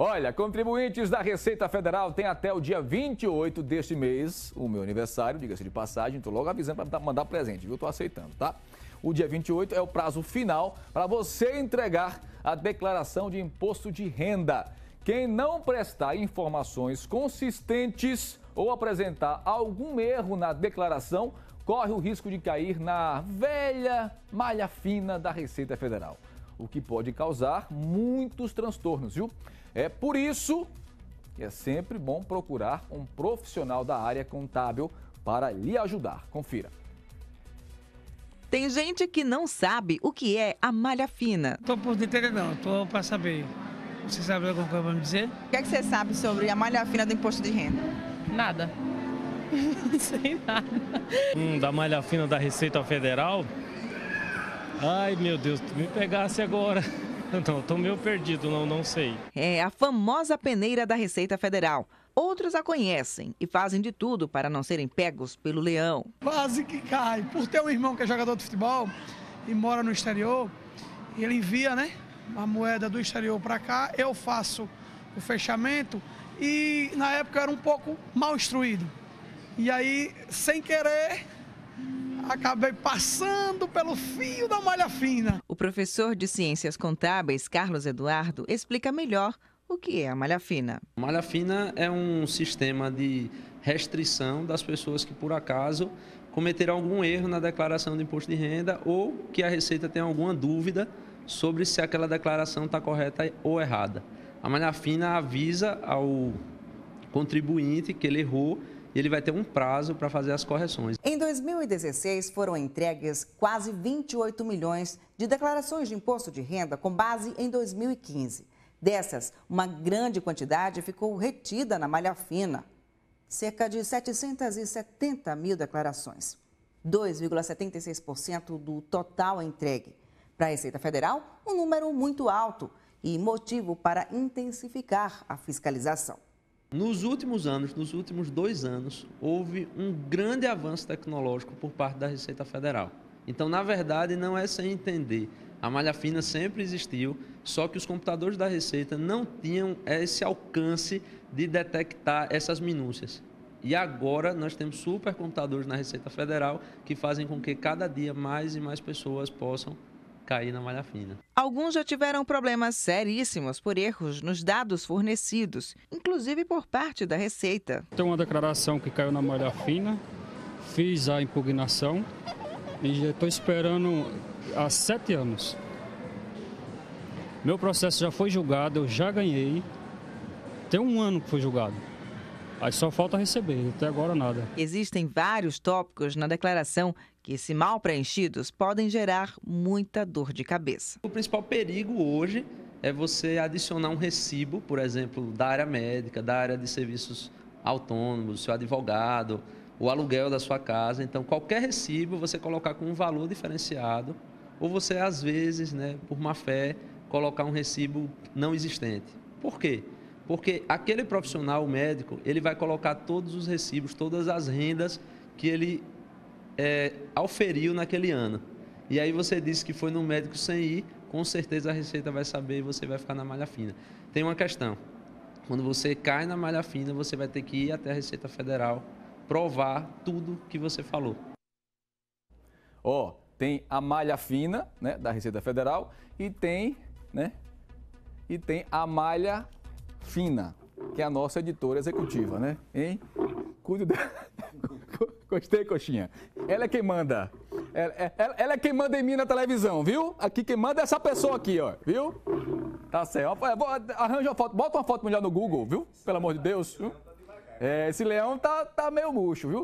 Olha, contribuintes da Receita Federal têm até o dia 28 deste mês, o meu aniversário, diga-se de passagem, tô logo avisando para mandar presente, viu? Tô aceitando, tá? O dia 28 é o prazo final para você entregar a declaração de imposto de renda. Quem não prestar informações consistentes ou apresentar algum erro na declaração corre o risco de cair na velha malha fina da Receita Federal, o que pode causar muitos transtornos, viu? É por isso que é sempre bom procurar um profissional da área contábil para lhe ajudar. Confira. Tem gente que não sabe o que é a malha fina. Tô por dentro não, tô para saber. Você sabe alguma coisa para me dizer? O que, é que você sabe sobre a malha fina do imposto de renda? Nada. Não sei nada. Hum, da malha fina da Receita Federal? Ai, meu Deus, tu me pegasse agora. Não, tô meio perdido, não, não sei. É a famosa peneira da Receita Federal. Outros a conhecem e fazem de tudo para não serem pegos pelo leão. Quase que cai. Por ter um irmão que é jogador de futebol e mora no exterior, ele envia, né, a moeda do exterior para cá, eu faço o fechamento e na época eu era um pouco mal instruído. E aí, sem querer, acabei passando pelo fio da malha fina. O professor de Ciências Contábeis, Carlos Eduardo, explica melhor o que é a malha fina. Malha fina é um sistema de restrição das pessoas que, por acaso, cometeram algum erro na declaração de imposto de renda ou que a Receita tem alguma dúvida sobre se aquela declaração está correta ou errada. A malha fina avisa ao contribuinte que ele errou ele vai ter um prazo para fazer as correções. Em 2016, foram entregues quase 28 milhões de declarações de imposto de renda com base em 2015. Dessas, uma grande quantidade ficou retida na malha fina, cerca de 770 mil declarações, 2,76% do total entregue. Para a Receita Federal, um número muito alto e motivo para intensificar a fiscalização. Nos últimos anos, nos últimos dois anos, houve um grande avanço tecnológico por parte da Receita Federal. Então, na verdade, não é sem entender. A malha fina sempre existiu, só que os computadores da Receita não tinham esse alcance de detectar essas minúcias. E agora nós temos supercomputadores na Receita Federal que fazem com que cada dia mais e mais pessoas possam cair na malha fina. Alguns já tiveram problemas seríssimos por erros nos dados fornecidos, inclusive por parte da Receita. Tem uma declaração que caiu na malha fina, fiz a impugnação e já estou esperando há sete anos. Meu processo já foi julgado, eu já ganhei. Tem um ano que foi julgado. Aí só falta receber, até agora nada. Existem vários tópicos na declaração que, se mal preenchidos, podem gerar muita dor de cabeça. O principal perigo hoje é você adicionar um recibo, por exemplo, da área médica, da área de serviços autônomos, do seu advogado, o aluguel da sua casa. Então, qualquer recibo você colocar com um valor diferenciado, ou você, às vezes, né, por má fé, colocar um recibo não existente. Por quê? Porque aquele profissional, médico, ele vai colocar todos os recibos, todas as rendas que ele é, auferiu naquele ano. E aí você disse que foi no médico sem ir, com certeza a Receita vai saber e você vai ficar na malha fina. Tem uma questão. Quando você cai na malha fina, você vai ter que ir até a Receita Federal provar tudo que você falou. Ó, oh, tem a malha fina, né, da Receita Federal e tem, né, e tem a malha fina, que é a nossa editora executiva, né? Hein? Cuide dela. Gostei, coxinha. Ela é quem manda. Ela, é, ela, ela, é quem manda em mim na televisão, viu? Aqui quem manda é essa pessoa aqui, ó. Viu? Tá certo. Arranja uma foto, bota uma foto mulher no Google, viu? Pelo amor de Deus. Viu? É, esse leão tá, tá meio murcho, viu?